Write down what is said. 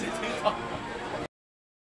谁听错？